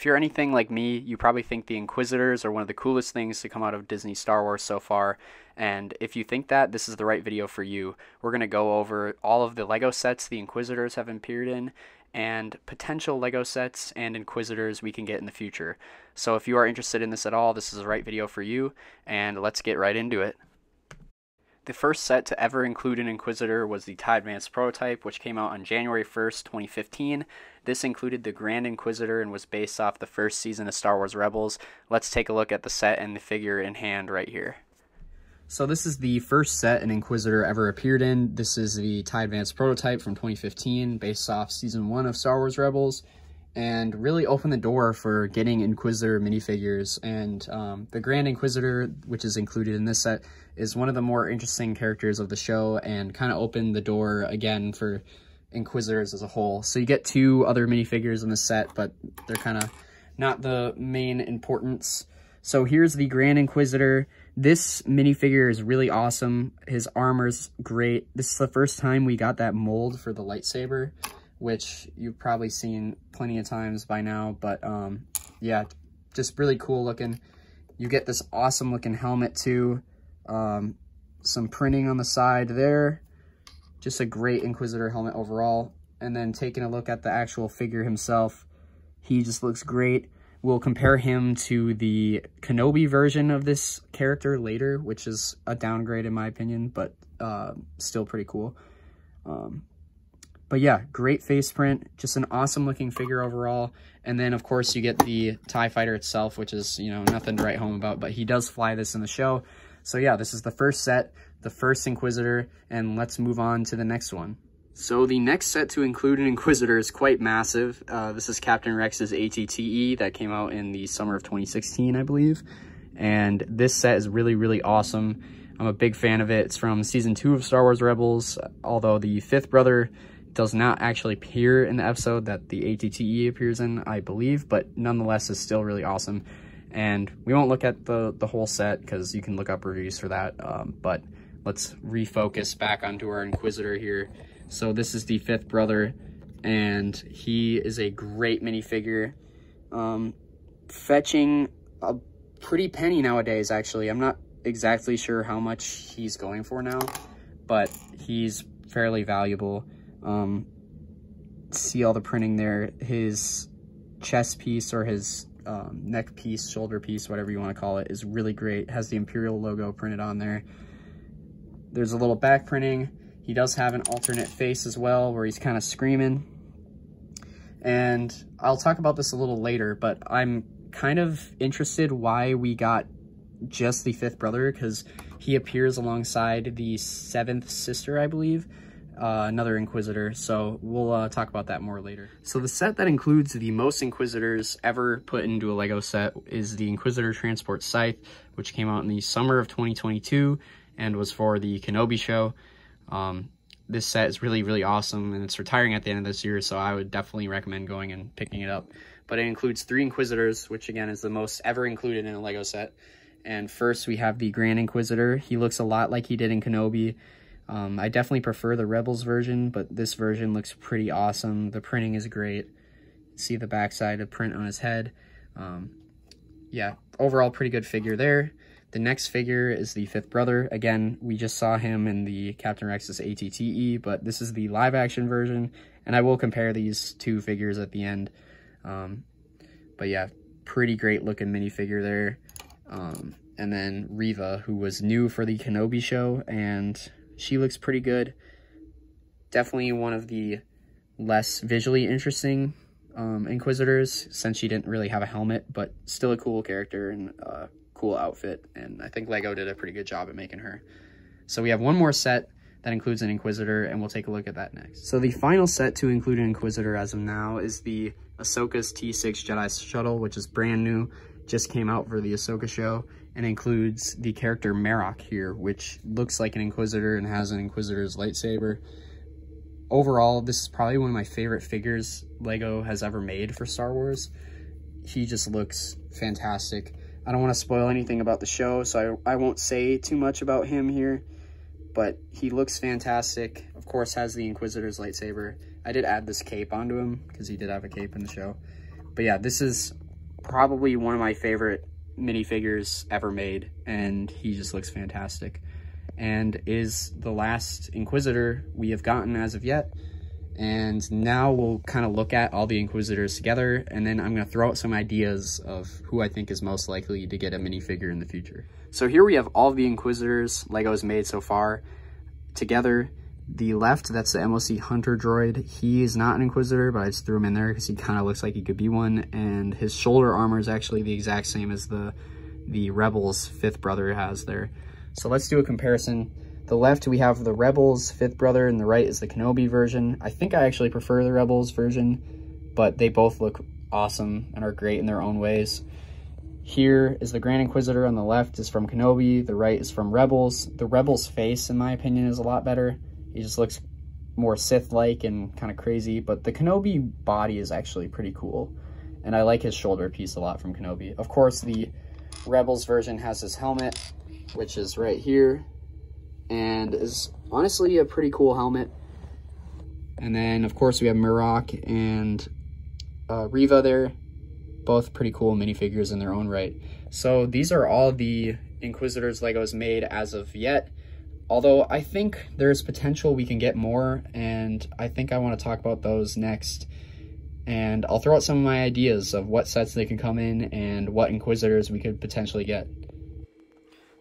If you're anything like me, you probably think the Inquisitors are one of the coolest things to come out of Disney Star Wars so far, and if you think that, this is the right video for you. We're going to go over all of the LEGO sets the Inquisitors have appeared in, and potential LEGO sets and Inquisitors we can get in the future. So if you are interested in this at all, this is the right video for you, and let's get right into it. The first set to ever include an Inquisitor was the Advance prototype, which came out on January 1st, 2015. This included the Grand Inquisitor and was based off the first season of Star Wars Rebels. Let's take a look at the set and the figure in hand right here. So this is the first set an Inquisitor ever appeared in. This is the TIE Advance prototype from 2015, based off Season 1 of Star Wars Rebels, and really opened the door for getting Inquisitor minifigures. And um, the Grand Inquisitor, which is included in this set, is one of the more interesting characters of the show and kind of opened the door again for Inquisitors as a whole. So you get two other minifigures in the set, but they're kind of not the main importance. So here's the Grand Inquisitor. This minifigure is really awesome. His armor's great. This is the first time we got that mold for the lightsaber, which you've probably seen plenty of times by now. But um, yeah, just really cool looking. You get this awesome looking helmet too. Um, some printing on the side there. Just a great Inquisitor helmet overall. And then taking a look at the actual figure himself, he just looks great. We'll compare him to the Kenobi version of this character later, which is a downgrade in my opinion, but uh, still pretty cool. Um, but yeah, great face print, just an awesome looking figure overall. And then of course you get the TIE fighter itself, which is, you know, nothing to write home about, but he does fly this in the show. So yeah, this is the first set, the first Inquisitor, and let's move on to the next one. So the next set to include an Inquisitor is quite massive. Uh, this is Captain Rex's ATTE that came out in the summer of 2016, I believe. And this set is really, really awesome. I'm a big fan of it. It's from season two of Star Wars Rebels, although the fifth brother does not actually appear in the episode that the ATTE appears in, I believe, but nonetheless is still really awesome. And we won't look at the, the whole set because you can look up reviews for that, um, but let's refocus back onto our Inquisitor here. So this is the fifth brother, and he is a great minifigure. Um, fetching a pretty penny nowadays, actually. I'm not exactly sure how much he's going for now, but he's fairly valuable. Um, see all the printing there. His chest piece or his um, neck piece, shoulder piece, whatever you want to call it, is really great. has the Imperial logo printed on there. There's a little back printing. He does have an alternate face as well where he's kind of screaming. And I'll talk about this a little later, but I'm kind of interested why we got just the fifth brother because he appears alongside the seventh sister, I believe uh, another Inquisitor, so we'll uh, talk about that more later. So the set that includes the most Inquisitors ever put into a LEGO set is the Inquisitor Transport Scythe, which came out in the summer of 2022 and was for the Kenobi show. Um, this set is really, really awesome, and it's retiring at the end of this year, so I would definitely recommend going and picking it up. But it includes three Inquisitors, which again is the most ever included in a LEGO set. And first we have the Grand Inquisitor. He looks a lot like he did in Kenobi. Um, I definitely prefer the Rebels version, but this version looks pretty awesome. The printing is great. See the backside of print on his head. Um, yeah, overall pretty good figure there. The next figure is the fifth brother. Again, we just saw him in the Captain Rex's ATTE, but this is the live action version, and I will compare these two figures at the end. Um, but yeah, pretty great looking minifigure there. Um, and then Reva, who was new for the Kenobi show, and she looks pretty good. Definitely one of the less visually interesting um, Inquisitors, since she didn't really have a helmet, but still a cool character and a cool outfit. And I think LEGO did a pretty good job at making her. So we have one more set that includes an Inquisitor, and we'll take a look at that next. So the final set to include an Inquisitor as of now is the Ahsoka's T6 Jedi Shuttle, which is brand new, just came out for the Ahsoka show and includes the character Marrok here, which looks like an Inquisitor and has an Inquisitor's lightsaber. Overall, this is probably one of my favorite figures LEGO has ever made for Star Wars. He just looks fantastic. I don't want to spoil anything about the show, so I, I won't say too much about him here, but he looks fantastic. Of course, has the Inquisitor's lightsaber. I did add this cape onto him because he did have a cape in the show. But yeah, this is probably one of my favorite minifigures ever made, and he just looks fantastic. And is the last Inquisitor we have gotten as of yet. And now we'll kind of look at all the Inquisitors together, and then I'm going to throw out some ideas of who I think is most likely to get a minifigure in the future. So here we have all the Inquisitors Lego's made so far together. The left, that's the MOC Hunter droid. He is not an Inquisitor, but I just threw him in there because he kind of looks like he could be one. And his shoulder armor is actually the exact same as the, the Rebels fifth brother has there. So let's do a comparison. The left, we have the Rebels fifth brother, and the right is the Kenobi version. I think I actually prefer the Rebels version, but they both look awesome and are great in their own ways. Here is the Grand Inquisitor on the left is from Kenobi, the right is from Rebels. The Rebels face, in my opinion, is a lot better. He just looks more Sith-like and kind of crazy, but the Kenobi body is actually pretty cool. And I like his shoulder piece a lot from Kenobi. Of course, the Rebels version has his helmet, which is right here, and is honestly a pretty cool helmet. And then, of course, we have Marrok and uh, Reva there, both pretty cool minifigures in their own right. So these are all the Inquisitors Legos made as of yet. Although I think there's potential we can get more, and I think I want to talk about those next. And I'll throw out some of my ideas of what sets they can come in and what Inquisitors we could potentially get.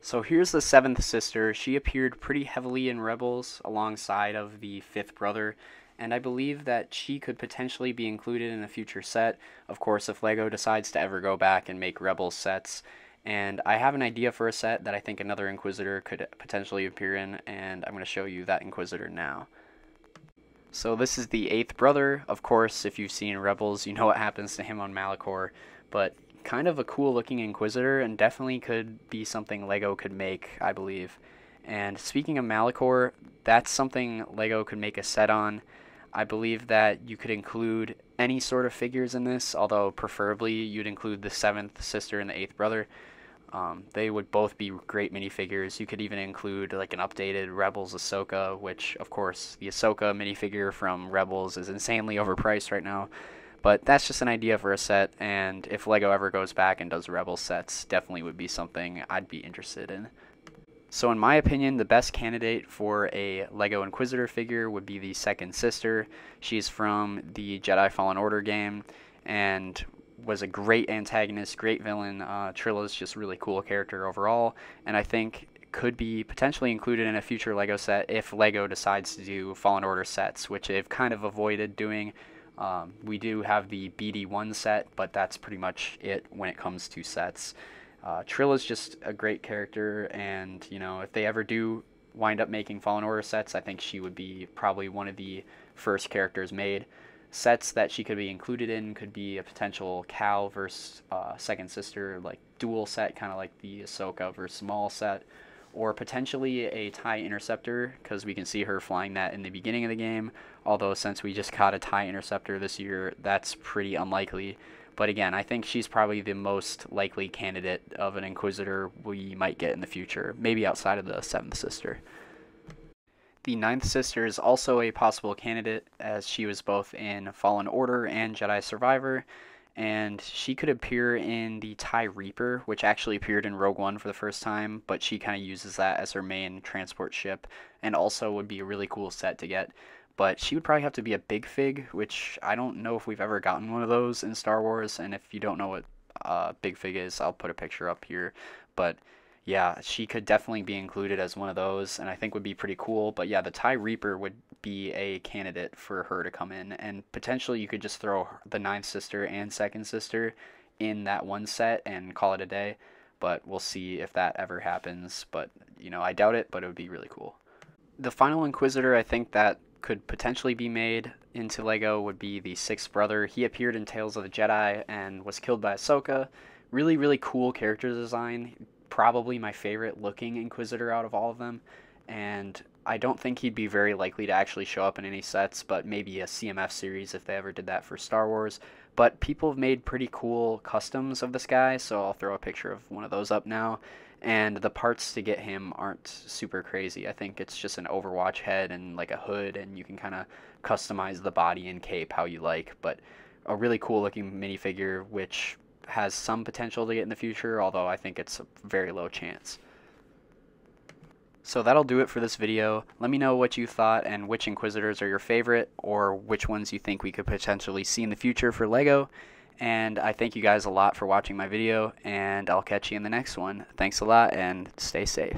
So here's the seventh sister. She appeared pretty heavily in Rebels alongside of the fifth brother, and I believe that she could potentially be included in a future set. Of course, if LEGO decides to ever go back and make Rebels sets, and I have an idea for a set that I think another Inquisitor could potentially appear in, and I'm going to show you that Inquisitor now. So this is the eighth brother. Of course, if you've seen Rebels, you know what happens to him on Malachor, but kind of a cool looking Inquisitor and definitely could be something LEGO could make, I believe. And speaking of Malachor, that's something LEGO could make a set on. I believe that you could include any sort of figures in this, although preferably you'd include the seventh sister and the eighth brother. Um, they would both be great minifigures. You could even include like an updated Rebels Ahsoka, which of course the Ahsoka minifigure from Rebels is insanely overpriced right now. But that's just an idea for a set, and if LEGO ever goes back and does Rebel sets, definitely would be something I'd be interested in. So in my opinion, the best candidate for a LEGO Inquisitor figure would be the second sister. She's from the Jedi Fallen Order game and was a great antagonist, great villain. Uh, Trilla's just really cool character overall, and I think could be potentially included in a future LEGO set if LEGO decides to do Fallen Order sets, which they've kind of avoided doing. Um, we do have the BD1 set, but that's pretty much it when it comes to sets. Uh, Trill is just a great character, and you know if they ever do wind up making Fallen Order sets, I think she would be probably one of the first characters made. Sets that she could be included in could be a potential Cal versus uh, Second Sister, like duel set, kind of like the Ahsoka versus Maul set, or potentially a TIE Interceptor, because we can see her flying that in the beginning of the game. Although, since we just caught a TIE Interceptor this year, that's pretty unlikely. But again, I think she's probably the most likely candidate of an Inquisitor we might get in the future, maybe outside of the Seventh Sister. The Ninth Sister is also a possible candidate, as she was both in Fallen Order and Jedi Survivor, and she could appear in the TIE Reaper, which actually appeared in Rogue One for the first time, but she kind of uses that as her main transport ship, and also would be a really cool set to get but she would probably have to be a big fig, which I don't know if we've ever gotten one of those in Star Wars. And if you don't know what uh, big fig is, I'll put a picture up here. But yeah, she could definitely be included as one of those, and I think would be pretty cool. But yeah, the TIE Reaper would be a candidate for her to come in, and potentially you could just throw the ninth sister and second sister in that one set and call it a day. But we'll see if that ever happens. But you know, I doubt it, but it would be really cool. The final Inquisitor, I think that could potentially be made into Lego would be the sixth brother. He appeared in Tales of the Jedi and was killed by Ahsoka. Really, really cool character design. Probably my favorite looking Inquisitor out of all of them. And I don't think he'd be very likely to actually show up in any sets, but maybe a CMF series if they ever did that for Star Wars. But people have made pretty cool customs of this guy, so I'll throw a picture of one of those up now and the parts to get him aren't super crazy. I think it's just an Overwatch head and like a hood, and you can kind of customize the body and cape how you like. But a really cool looking minifigure, which has some potential to get in the future, although I think it's a very low chance. So that'll do it for this video. Let me know what you thought and which Inquisitors are your favorite or which ones you think we could potentially see in the future for LEGO. And I thank you guys a lot for watching my video and I'll catch you in the next one. Thanks a lot and stay safe.